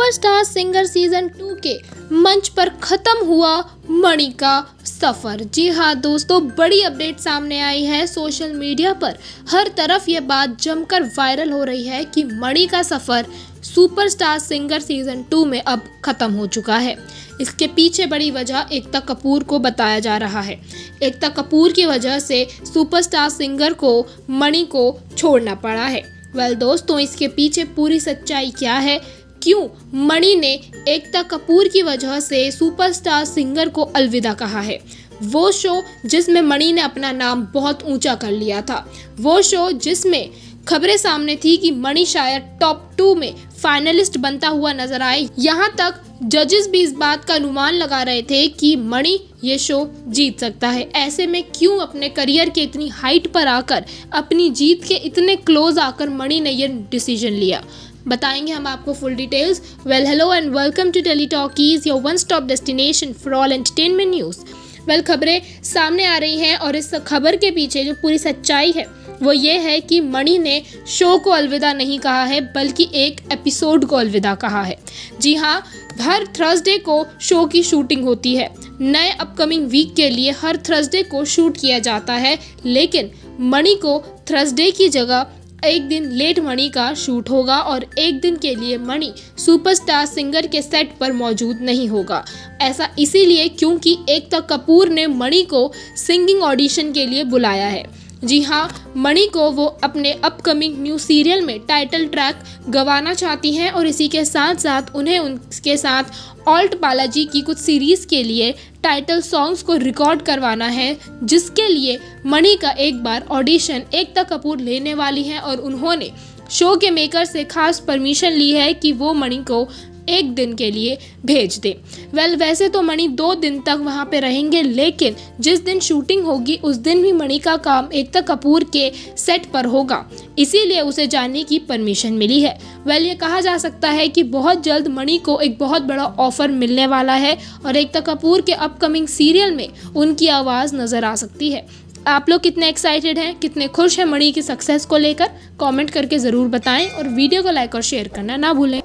Superstar singer season to के मंच पर खत्म हुआ मणि का सफ़र। जी हाँ दोस्तों बड़ी अपडेट सामने आई है सोशल मीडिया पर। हर तरफ़ ये बात जमकर वायरल हो रही है कि मणि का सफ़र सुपरस्टार सिंगर सीज़न टू में अब खत्म हो चुका है। इसके पीछे बड़ी वजह एकता कपूर को बताया जा रहा है। एकता कपूर की वजह से सुपरस्टार सिंगर को मणि को छोड़ना पड़ा है। वेल well, दोस्तों इसके पीछे पूरी सच्चाई क्या है? क्यों मणि ने एकता कपूर की वजह से सुपरस्टार सिंगर को अलविदा कहा है? वो शो जिसमें मणि ने अपना नाम बहुत ऊँचा कर लिया था। वो शो जिसमें खबरें सामने थी कि मणि शायद टॉप टू में फाइनलिस्ट बनता हुआ नज़र आए। यहाँ तक जजेस भी इस बात का अनुमान लगा रहे थे कि मणि ये शो जीत सकता है। ऐसे में क्यों अपने करियर के इतनी हाइट पर आकर अपनी जीत के इतने क्लोज आकर मणि ने यह डिसीज़न लिया? बताएँगे हम आपको full details well hello and welcome to Tele Talkies your one stop destination for all entertainment news well खबरें सामने आ रही हैं और इस खबर के पीछे जो पूरी सच्चाई है, वो ये है कि मणि ने शो को अलविदा नहीं कहा है, बल्कि एक एपिसोड को अलविदा कहा है। जी हाँ हर थर्सडे को शो की शूटिंग होती है। नए अपकमिंग वीक के लिए हर थर्सडे को शूट किया जाता है, लेकिन मणि को थर्सडे की जगह एक दिन लेट मणि का शूट होगा और एक दिन के लिए मणि सुपरस्टार सिंगर के सेट पर मौजूद नहीं होगा। ऐसा इसीलिए क्योंकि एकता कपूर ने मणि को सिंगिंग ऑडिशन के लिए बुलाया है। जी हाँ मणि को वो अपने अपकमिंग न्यू सीरियल में टाइटल ट्रैक गवाना चाहती हैं और इसी के साथ साथ उन्हें उनके साथ ऑल्ट बालाजी की कुछ सीरीज़ के लिए टाइटल सॉन्ग्स को रिकॉर्ड करवाना है, जिसके लिए मणि का एक बार ऑडिशन एकता कपूर लेने वाली हैं और उन्होंने शो के मेकर से खास परमिशन ली है कि वो मणि को एक दिन के लिए भेज दे। वेल well, वैसे तो मणि दो दिन तक वहाँ पे रहेंगे लेकिन जिस दिन शूटिंग होगी उस दिन भी मणि का काम एकता कपूर के सेट पर होगा। इसीलिए उसे जाने की परमिशन मिली है। वेल well, ये कहा जा सकता है कि बहुत जल्द मणि को एक बहुत बड़ा ऑफ़र मिलने वाला है और एकता कपूर के अपकमिंग सीरियल में उनकी आवाज़ नज़र आ सकती है। आप लोग कितने एक्साइटेड हैं कितने खुश हैं मणि की सक्सेस को लेकर? कमेंट करके ज़रूर बताएँ और वीडियो को लाइक और शेयर करना ना भूलें।